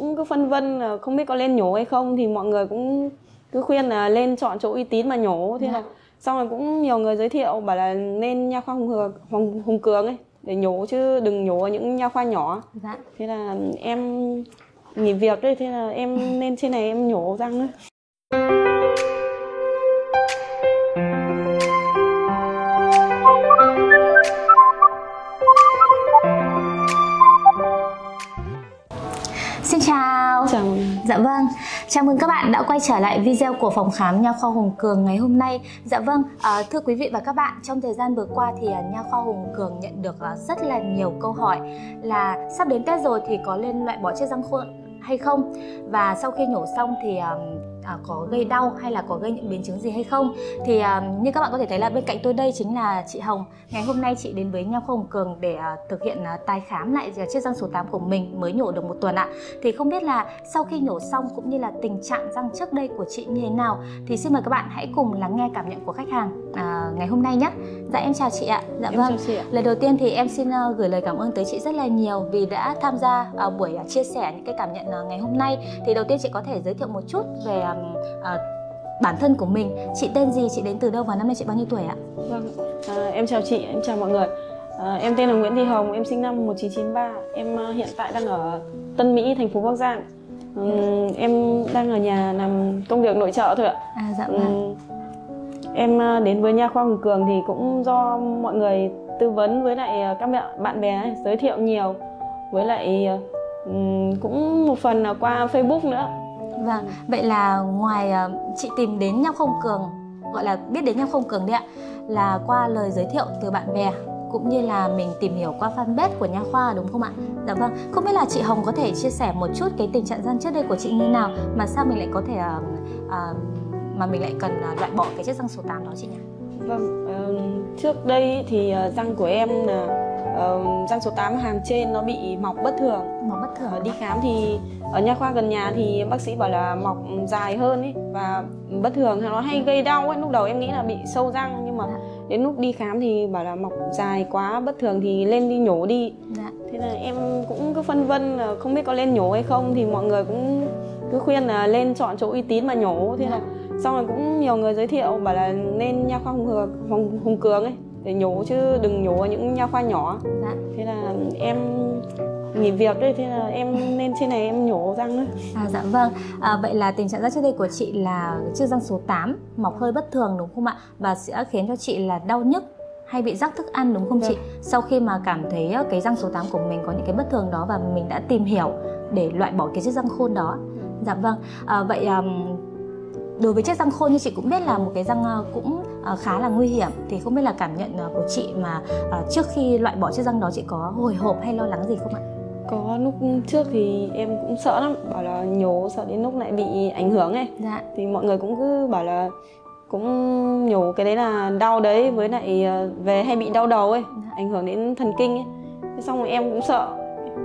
cũng cứ phân vân là không biết có lên nhổ hay không thì mọi người cũng cứ khuyên là lên chọn chỗ uy tín mà nhổ thế Dạ. là xong rồi cũng nhiều người giới thiệu bảo là nên nha khoa hùng cường hùng, hùng cường ấy để nhổ chứ đừng nhổ ở những nha khoa nhỏ dạ thế là em nghỉ việc đấy thế là em lên trên này em nhổ răng ấy. Chào mừng. Dạ vâng, chào mừng các bạn đã quay trở lại video của phòng khám Nha khoa Hùng Cường ngày hôm nay. Dạ vâng, à, thưa quý vị và các bạn, trong thời gian vừa qua thì ờ, Nha khoa Hùng Cường nhận được ờ, rất là nhiều câu hỏi là sắp đến Tết rồi thì có nên loại bỏ chiếc răng khôn hay không và sau khi nhổ xong thì à, có gây đau hay là có gây những biến chứng gì hay không? Thì à, như các bạn có thể thấy là bên cạnh tôi đây chính là chị Hồng. Ngày hôm nay chị đến với Nha khoa Hùng Cường để à, thực hiện à, tái khám lại chiếc răng số 8 của mình mới nhổ được một tuần ạ. Thì không biết là sau khi nhổ xong cũng như là tình trạng răng trước đây của chị như thế nào? Thì xin mời các bạn hãy cùng lắng nghe cảm nhận của khách hàng à, ngày hôm nay nhé. Dạ em chào chị ạ. Dạ em vâng. chị ạ. Lời đầu tiên thì em xin gửi lời cảm ơn tới chị rất là nhiều vì đã tham gia buổi chia sẻ những cái cảm nhận ngày hôm nay. Thì đầu tiên chị có thể giới thiệu một chút về ờ, bản thân của mình. Chị tên gì, chị đến từ đâu và năm nay chị bao nhiêu tuổi ạ? Vâng, à, em chào chị, em chào mọi người. À, em tên là Nguyễn Thị Hồng, em sinh năm 1993. Em hiện tại đang ở Tân Mỹ, thành phố Bắc Giang. Ừm, em đang ở nhà làm công việc nội trợ thôi ạ. À dạ vâng. Ừm, em đến với nha khoa Hùng Cường thì cũng do mọi người tư vấn với lại các mẹ bạn bè ấy, giới thiệu nhiều. Với lại cũng một phần là qua Facebook nữa. Vâng, vậy là ngoài uh, chị tìm đến nhau Không Cường gọi là biết đến nhau Không Cường đấy ạ là qua lời giới thiệu từ bạn bè cũng như là mình tìm hiểu qua fanpage của nha khoa đúng không ạ? Dạ vâng. Không biết là chị Hồng có thể chia sẻ một chút cái tình trạng răng trước đây của chị như nào mà sao mình lại có thể uh, uh, mà mình lại cần loại bỏ cái chiếc răng số 8 đó chị nhỉ? Vâng, uh, trước đây thì răng của em là ờ, răng số 8 hàm trên nó bị mọc bất thường. Màu bất thường. Ờ, đi khám thì ở nha khoa gần nhà thì bác sĩ bảo là mọc dài hơn ấy và bất thường nó hay gây đau ấy. Lúc đầu em nghĩ là bị sâu răng nhưng mà Dạ. đến lúc đi khám thì bảo là mọc dài quá bất thường thì lên đi nhổ đi. Dạ. Thế là em cũng cứ phân vân là không biết có lên nhổ hay không thì mọi người cũng cứ khuyên là lên chọn chỗ uy tín mà nhổ thế là xong rồi cũng nhiều người giới thiệu bảo là nên nha khoa hùng cường, hùng, hùng cường ấy để nhổ chứ đừng nhổ ở những nha khoa nhỏ Dạ. thế là em nghỉ việc đấy thế là em lên trên này em nhổ răng đấy À, dạ vâng, à, vậy là tình trạng răng trước đây của chị là chiếc răng số 8 mọc hơi bất thường đúng không ạ? Và sẽ khiến cho chị là đau nhức hay bị rắc thức ăn đúng không chị? Sau khi mà cảm thấy ờ, cái răng số 8 của mình có những cái bất thường đó và mình đã tìm hiểu để loại bỏ cái chiếc răng khôn đó. Dạ vâng, à, vậy ờm, đối với chiếc răng khôn như chị cũng biết là một cái răng ờ, cũng ờ, khá là nguy hiểm. Thì không biết là cảm nhận ờ, của chị mà trước khi loại bỏ chiếc răng đó chị có hồi hộp hay lo lắng gì không ạ? có lúc trước thì em cũng sợ lắm bảo là nhổ sợ đến lúc lại bị ảnh hưởng ấy. Dạ. thì mọi người cũng cứ bảo là cũng nhổ cái đấy là đau đấy với lại về hay bị đau đầu ấy ảnh hưởng đến thần kinh ấy. Thế xong rồi em cũng sợ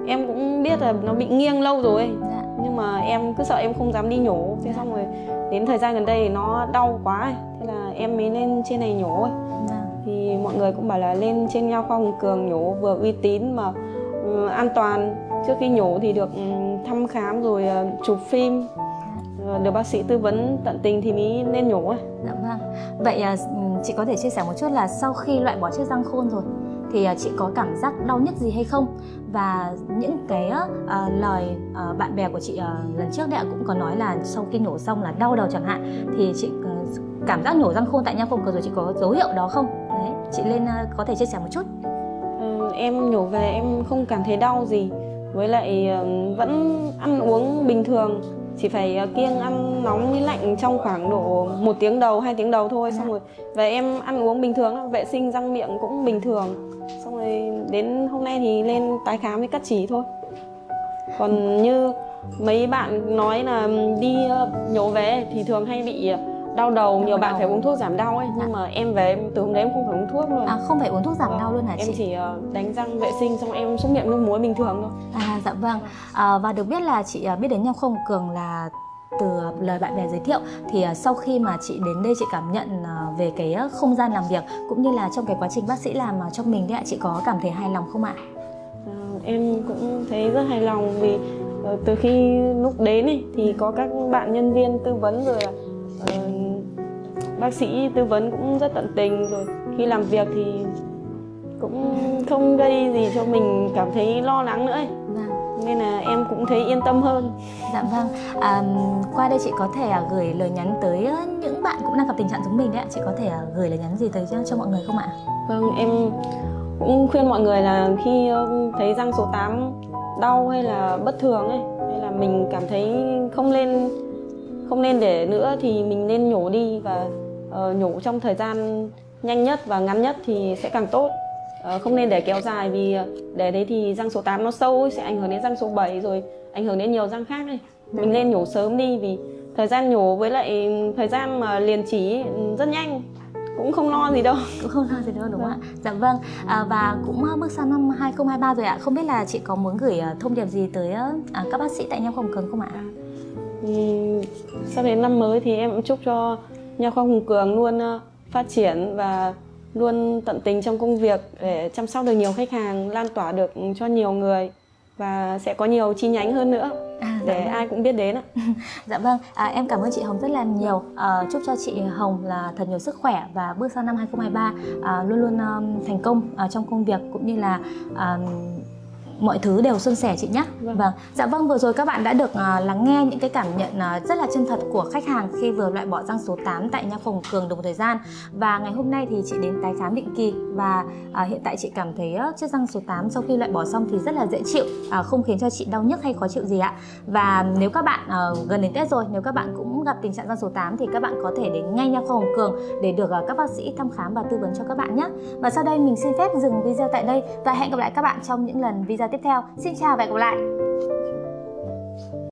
em cũng biết là nó bị nghiêng lâu rồi. Dạ. nhưng mà em cứ sợ em không dám đi nhổ thế xong rồi đến thời gian gần đây thì nó đau quá ấy. thế là em mới lên trên này nhổ ấy Vâng. thì mọi người cũng bảo là lên trên nha khoa hùng cường nhổ vừa uy tín mà ừ, an toàn trước khi nhổ thì được ừ, thăm khám rồi ờ, chụp phim ờ, được bác sĩ tư vấn tận tình thì mới nên nhổ ấy Dạ vâng. Vậy à, chị có thể chia sẻ một chút là sau khi loại bỏ chiếc răng khôn rồi thì à, chị có cảm giác đau nhức gì hay không? Và những cái uh, lời uh, bạn bè của chị uh, lần trước đấy cũng có nói là sau khi nhổ xong là đau đầu chẳng hạn thì chị uh, cảm giác nhổ răng khôn tại nha phòng cờ rồi chị có dấu hiệu đó không? Đấy, chị lên uh, có thể chia sẻ một chút. ừ, em nhổ về em không cảm thấy đau gì với lại uh, vẫn ăn uống bình thường chỉ phải ờ, kiêng ăn nóng với lạnh trong khoảng độ một tiếng đầu, hai tiếng đầu thôi, xong rồi về em ăn uống bình thường vệ sinh răng miệng cũng bình thường. Xong rồi đến hôm nay thì lên tái khám với cắt chỉ thôi. Còn như mấy bạn nói là đi ờ, nhổ về thì thường hay bị ờ, đau đầu nhiều bạn đầu. phải uống thuốc giảm đau ấy nhưng mà em về em từ hôm đấy em không phải uống thuốc luôn À không phải uống thuốc giảm Vâng, đau luôn hả em chị? chỉ ờ, đánh răng vệ sinh xong em xúc miệng nước muối bình thường thôi À dạ vâng. À, và được biết là chị à, biết đến nhau không cường là từ lời bạn bè giới thiệu thì à, sau khi mà chị đến đây chị cảm nhận à, về cái à, không gian làm việc cũng như là trong cái quá trình bác sĩ làm à, cho mình đấy ạ chị có cảm thấy hài lòng không ạ? Ờ, em cũng thấy rất hài lòng vì ờ, từ khi lúc đến ấy, thì có các bạn nhân viên tư vấn rồi là uh, bác sĩ tư vấn cũng rất tận tình rồi. Khi làm việc thì cũng không gây gì cho mình cảm thấy lo lắng nữa ấy. Vâng. nên là em cũng thấy yên tâm hơn. Dạ vâng. À, qua đây chị có thể à, gửi lời nhắn tới những bạn cũng đang gặp tình trạng giống mình đấy ạ. Chị có thể à, gửi lời nhắn gì tới cho, cho mọi người không ạ? Vâng em cũng khuyên mọi người là khi thấy răng số 8 đau hay là bất thường ấy hay là mình cảm thấy không lên không nên để nữa thì mình nên nhổ đi và uh, nhổ trong thời gian nhanh nhất và ngắn nhất thì sẽ càng tốt. Uh, không nên để kéo dài vì ờ, để đấy thì răng số 8 nó sâu ấy, sẽ ảnh hưởng đến răng số 7 rồi ảnh hưởng đến nhiều răng khác này mình nên nhổ sớm đi vì thời gian nhổ với lại thời gian mà liền chỉ rất nhanh cũng không lo gì đâu. Cũng không lo gì đâu đúng không ạ? Dạ vâng. À, và cũng bước sang năm 2023 rồi ạ. Không biết là chị có muốn gửi thông điệp gì tới à, các bác sĩ tại nha hồng cường không ạ? Ừ, sắp đến năm mới thì em cũng chúc cho nha khoa hùng cường luôn phát triển và luôn tận tình trong công việc để chăm sóc được nhiều khách hàng lan tỏa được cho nhiều người và sẽ có nhiều chi nhánh hơn nữa à, để dạ ai cũng biết đến ạ. dạ vâng, à, em cảm ơn chị Hồng rất là nhiều. À, chúc cho chị Hồng là thật nhiều sức khỏe và bước sang năm 2023 à, luôn luôn um, thành công à, trong công việc cũng như là à, mọi thứ đều suôn sẻ chị nhé. Vâng. vâng. Dạ vâng vừa rồi các bạn đã được uh, lắng nghe những cái cảm nhận uh, rất là chân thật của khách hàng khi vừa loại bỏ răng số 8 tại nha phòng cường đồng thời gian. Và ngày hôm nay thì chị đến tái khám định kỳ và uh, hiện tại chị cảm thấy uh, chiếc răng số 8 sau khi loại bỏ xong thì rất là dễ chịu, uh, không khiến cho chị đau nhức hay khó chịu gì ạ. Và nếu các bạn uh, gần đến Tết rồi, nếu các bạn cũng gặp tình trạng răng số 8 thì các bạn có thể đến ngay nha khoa Hồng Cường để được uh, các bác sĩ thăm khám và tư vấn cho các bạn nhé. Và sau đây mình xin phép dừng video tại đây và hẹn gặp lại các bạn trong những lần video tiếp theo. Xin chào và hẹn gặp lại!